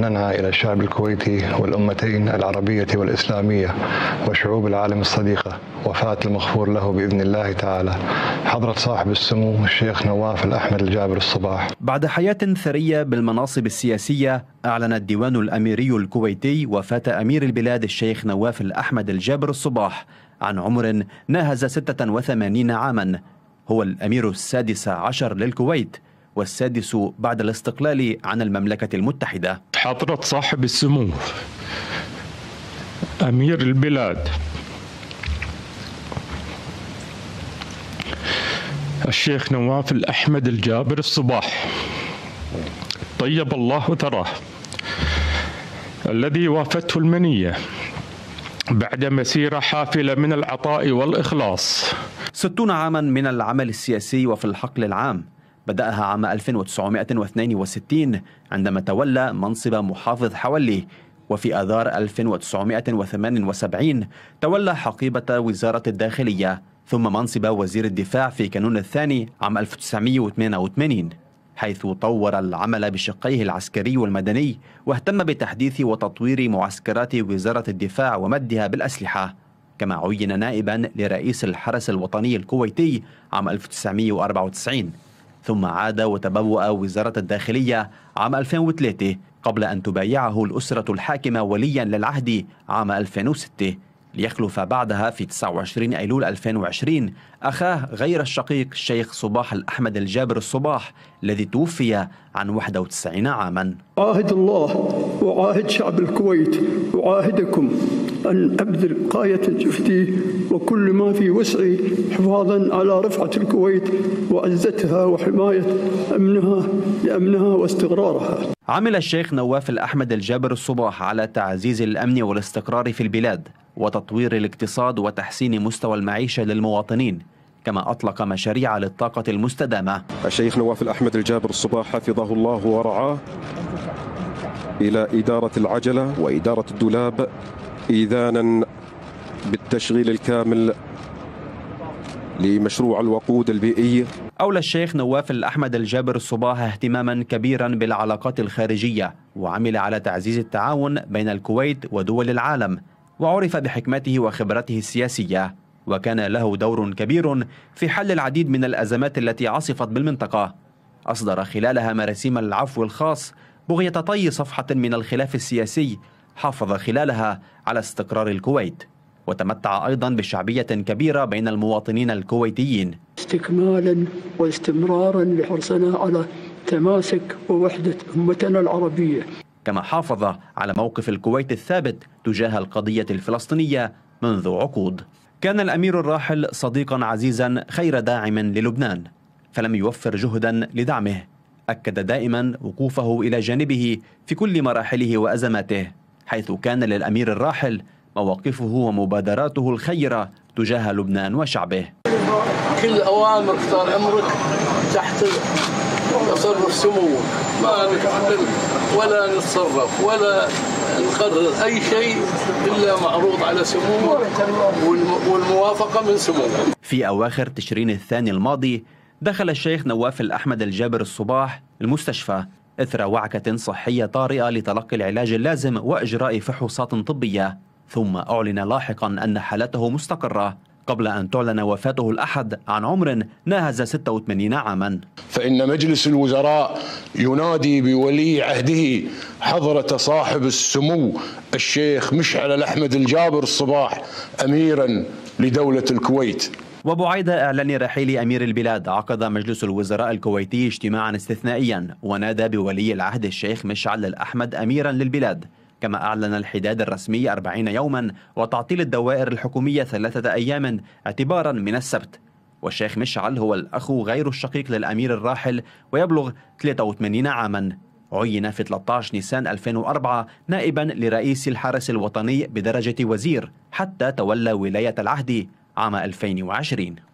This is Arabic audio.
ننعى إلى الشعب الكويتي والأمتين العربية والإسلامية وشعوب العالم الصديقة وفاة المغفور له بإذن الله تعالى. حضرة صاحب السمو الشيخ نواف الأحمد الجابر الصباح. بعد حياة ثرية بالمناصب السياسية أعلن الديوان الأميري الكويتي وفاة أمير البلاد الشيخ نواف الأحمد الجابر الصباح عن عمر ناهز 86 عاما. هو الأمير السادس عشر للكويت. والسادس بعد الاستقلال عن المملكة المتحدة. حضرة صاحب السمو أمير البلاد الشيخ نواف الأحمد الجابر الصباح. طيب الله ثراه الذي وافته المنية بعد مسيرة حافلة من العطاء والإخلاص. ستون عاما من العمل السياسي وفي الحقل العام. بدأها عام 1962 عندما تولى منصب محافظ حولي وفي آذار 1978 تولى حقيبة وزارة الداخلية ثم منصب وزير الدفاع في كانون الثاني عام 1988 حيث طور العمل بشقيه العسكري والمدني واهتم بتحديث وتطوير معسكرات وزارة الدفاع ومدها بالأسلحة. كما عين نائبا لرئيس الحرس الوطني الكويتي عام 1994 ثم عاد وتبوأ وزارة الداخلية عام 2003 قبل أن تبايعه الأسرة الحاكمة وليا للعهد عام 2006 ليخلف بعدها في 29 أيلول 2020 أخاه غير الشقيق الشيخ صباح الأحمد الجابر الصباح الذي توفي عن 91 عاما. عاهد الله وعاهد شعب الكويت وعاهدكم أن أبذل غاية جهدي وكل ما في وسعي حفاظا على رفعة الكويت وعزتها وحماية أمنها لأمنها واستقرارها. عمل الشيخ نواف الأحمد الجابر الصباح على تعزيز الأمن والاستقرار في البلاد وتطوير الاقتصاد وتحسين مستوى المعيشة للمواطنين كما أطلق مشاريع للطاقة المستدامة. الشيخ نواف الأحمد الجابر الصباح حفظه الله ورعاه إلى إدارة العجلة وإدارة الدولاب إيذانا بالتشغيل الكامل لمشروع الوقود البيئي. أولى الشيخ نواف الأحمد الجابر الصباح اهتماما كبيرا بالعلاقات الخارجية وعمل على تعزيز التعاون بين الكويت ودول العالم وعرف بحكمته وخبرته السياسية وكان له دور كبير في حل العديد من الأزمات التي عصفت بالمنطقة. أصدر خلالها مراسيم العفو الخاص بغية طي صفحة من الخلاف السياسي حافظ خلالها على استقرار الكويت وتمتع أيضا بشعبية كبيرة بين المواطنين الكويتيين. استكمالا واستمرارا لحرصنا على تماسك ووحدة أمتنا العربية. كما حافظ على موقف الكويت الثابت تجاه القضية الفلسطينية منذ عقود. كان الأمير الراحل صديقا عزيزا خير داعم للبنان فلم يوفر جهدا لدعمه. أكد دائما وقوفه إلى جانبه في كل مراحله وأزماته. حيث كان للأمير الراحل مواقفه ومبادراته الخيرة تجاه لبنان وشعبه. كل أوامر اختار أمرك تحت تصرف سموك. ما نتعلم ولا نتصرف ولا نقرر أي شيء إلا معروض على سموك والموافقة من سموك. في أواخر تشرين الثاني الماضي دخل الشيخ نواف الأحمد الجابر الصباح المستشفى إثر وعكة صحية طارئة لتلقي العلاج اللازم وإجراء فحوصات طبية. ثم أعلن لاحقا أن حالته مستقرة قبل أن تعلن وفاته الأحد عن عمر ناهز 86 عاما. فإن مجلس الوزراء ينادي بولي عهده حضرة صاحب السمو الشيخ مشعل الأحمد الجابر الصباح أميرا لدولة الكويت. وبعيد إعلان رحيل أمير البلاد عقد مجلس الوزراء الكويتي اجتماعا استثنائيا ونادى بولي العهد الشيخ مشعل الأحمد أميرا للبلاد. كما أعلن الحداد الرسمي 40 يوما وتعطيل الدوائر الحكومية ثلاثة أيام اعتبارا من السبت. والشيخ مشعل هو الأخ غير الشقيق للأمير الراحل ويبلغ 83 عاما. عين في 13 نيسان 2004 نائبا لرئيس الحرس الوطني بدرجة وزير حتى تولى ولاية العهد. عام 2020